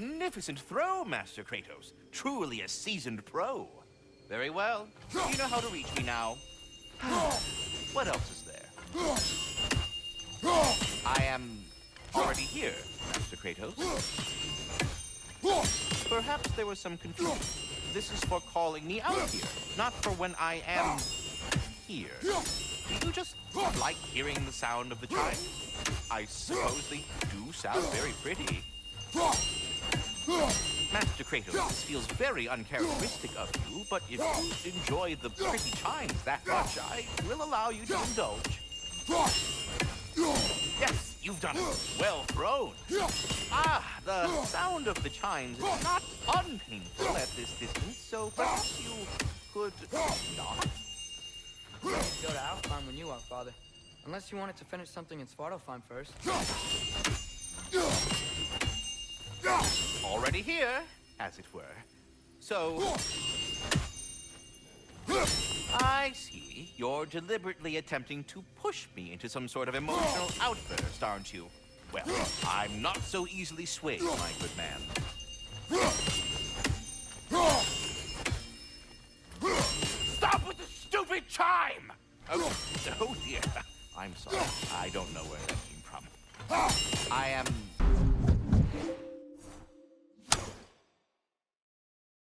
magnificent throw, Master Kratos. Truly a seasoned pro. Very well. You know how to reach me now. what else is there? I am already here, Master Kratos. Perhaps there was some confusion. This is for calling me out here, not for when I am here. Do you just like hearing the sound of the chimes? I suppose they do sound very pretty. Kratos, this feels very uncharacteristic of you, but if you enjoy the pretty chimes that much, I will allow you to indulge. Yes, you've done it. Well thrown. Ah, the sound of the chimes is not unpainful at this distance, so perhaps you could not. Yoda, I'll find when you are, Father. Unless you wanted to finish something in Svartalfheim first. Already here, as it were. So... I see. You're deliberately attempting to push me into some sort of emotional outburst, aren't you? Well, I'm not so easily swayed, my good man. Stop with the stupid chime! Oh, oh dear. I'm sorry. I don't know where that came from. I am